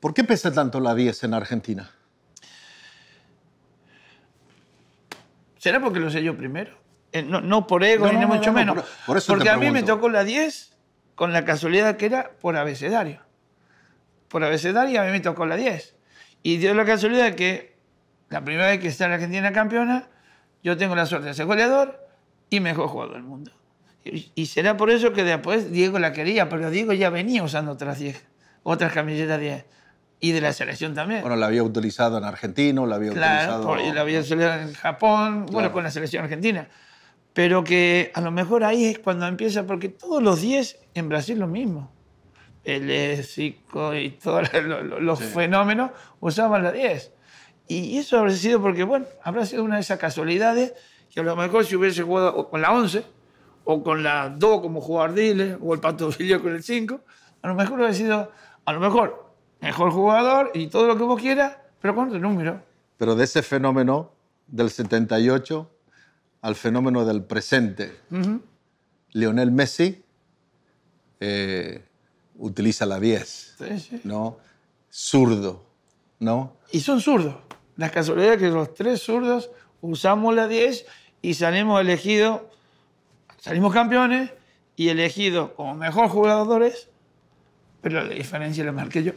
¿Por qué pesa tanto la 10 en Argentina? ¿Será porque lo sé yo primero? Eh, no, no por ego No, ni no, mucho no, no, menos. por- por eso porque te a mí me tocó la 10 con la casualidad que era por abecedario. Por abecedario a mí me tocó la 10. Y dio la casualidad que la primera vez que está la Argentina campeona, yo tengo la suerte de ser goleador y mejor jugador del mundo. Y, y será por eso que después Diego la quería, pero Diego ya venía usando otras 10, otras camisetas 10. Y de la selección también. Bueno, la había utilizado en argentino, la había Claro, utilizado... la había salido en Japón, bueno, Claro. con la selección argentina. Pero que a lo mejor ahí es cuando empieza, porque todos los 10 en Brasil lo mismo. El Zico y todos lo- lo- los fenómenos usaban la 10. Y eso habrá sido porque, bueno, habrá sido una de esas casualidades que a lo mejor si hubiese jugado con la 11 o con la 2 como jugó Ardiles o el Pato Villa con el 5, a lo mejor hubiera sido, a lo mejor, mejor jugador y todo lo que vos quieras, pero con otro número. Pero de ese fenómeno del 78 al fenómeno del presente, Lionel Messi eh, utiliza la 10, Sí, sí. ¿no? Zurdo, ¿no? Y son zurdos. Las casualidades que los tres zurdos usamos la 10 y salimos elegidos, salimos campeones y elegidos como mejor jugadores, pero la diferencia la marqué yo.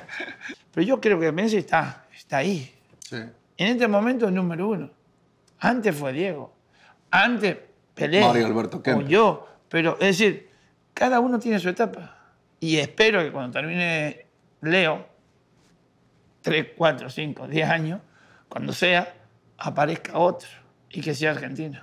pero yo creo que Messi está, está ahí. Sí. En este momento es número uno. Antes fue Diego. Antes Pelé. Mario Alberto O Kempes. yo. Pero es decir, cada uno tiene su etapa. Y espero que cuando termine Leo, 3, 4, 5, 10 años, cuando sea, aparezca otro y que sea argentino.